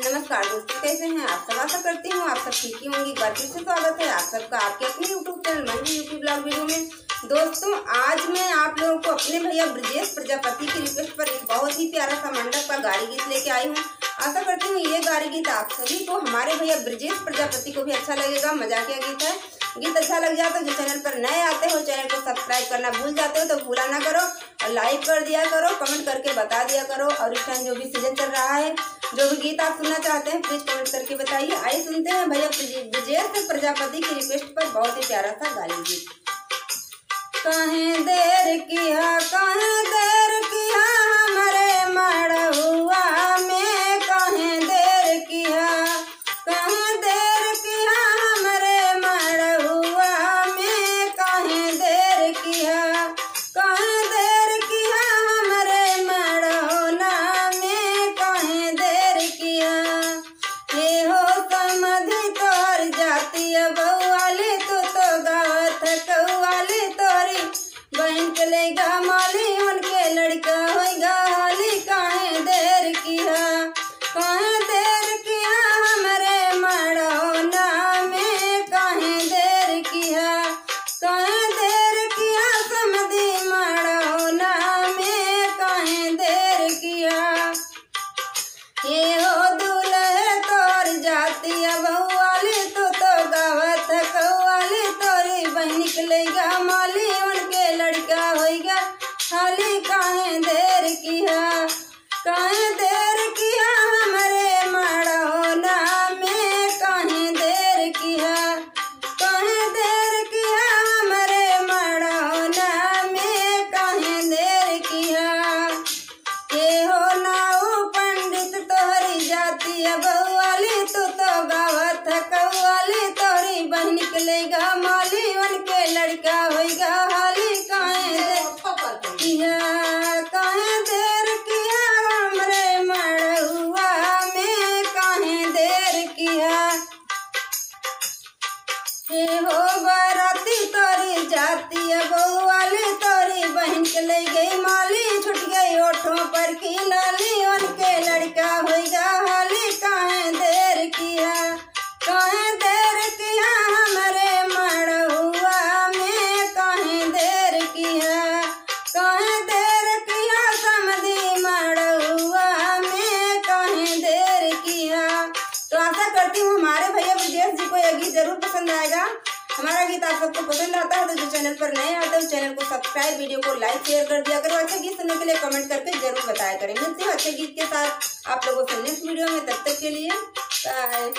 नमस्कार दोस्तों, कैसे हैं आप? सब आशा करती हूँ आप सब ठीक ही होंगी। बार फिर से स्वागत है आप सबका आपके अपने YouTube channel Mandi YouTube blog video में। दोस्तों, आज मैं आप लोगों को अपने भैया ब्रजेश प्रजापति की रिक्वेस्ट पर एक बहुत ही प्यारा सा मंडप का गाड़ी गीत लेके आई हूँ। आशा करती हूँ ये गाड़ी गीत आप सभी को, हमारे भैया ब्रजेश प्रजापति को भी अच्छा लगेगा मजाकिया गीत है। गीत अच्छा लग जाए तो जो चैनल पर नए आते हो चैनल को सब्सक्राइब करना भूल जाते हो तो भूला ना करो और लाइक कर दिया करो करके बता दिया करो और इस टाइम जो भी सीज़न चल रहा है, जो भी गीत आप सुनना चाहते हैं प्लीज़ कमेंट करके बताइए। आइए सुनते हैं भैया विजय से प्रजापति की रिक्वेस्ट पर बहुत ही प्यारा था गाली गीत। कहें देर किया बहन के लेगा माली उनके लड़का होगा हाली काहे देर किया, काहे देर हमरे मड़ौना में, काहे देर काहे देर किया समधि मड़ौना में, काहे देर किया। ये हो दूल्हे तोर जाती बउआली तू तो गावत कौआली तोरी बहन निकलेगा माली। हे हो बाराती तोरी जाती है बउआली तोरी, बहन के ले गई माली, छुट गई ओठों पर की नाली उनके लड़का होगा ज़रूर पसंद आएगा। हमारा गीत आप सबको पसंद आता है तो जो चैनल पर नए आते हैं चैनल को सब्सक्राइब, वीडियो को लाइक, शेयर कर दिया करो। अच्छे गीत सुनने के लिए कमेंट करके ज़रूर बताया करें। मिलते हैं अच्छे गीत के साथ आप लोगों से नेक्स्ट वीडियो में। तब तक के लिए बाय।